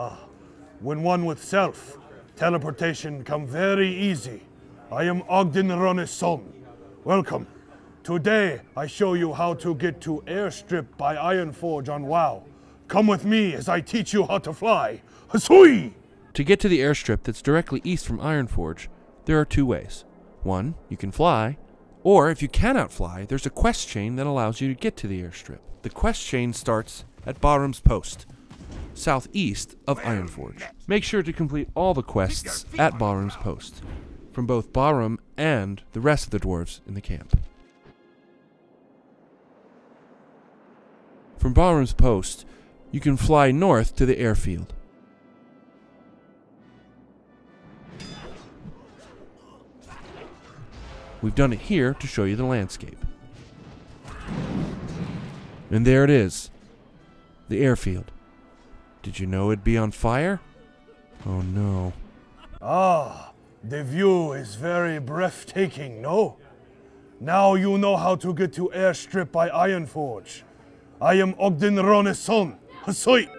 Ah, when one with self, teleportation come very easy. I am Ogden Ronis son. Welcome. Today I show you how to get to Airstrip by Ironforge on WoW. Come with me as I teach you how to fly. Hasui! To get to the airstrip that's directly east from Ironforge, there are two ways. One, you can fly, or if you cannot fly, there's a quest chain that allows you to get to the airstrip. The quest chain starts at Barham's Post, southeast of Ironforge. Make sure to complete all the quests at Barham's Post, from both Barham and the rest of the dwarves in the camp. From Barham's Post, you can fly north to the airfield. We've done it here to show you the landscape. And there it is the airfield. Did you know it'd be on fire? Oh no. Ah, the view is very breathtaking, no? Now you know how to get to Airstrip by Ironforge. I am Ogden Ronis son. Hasoi!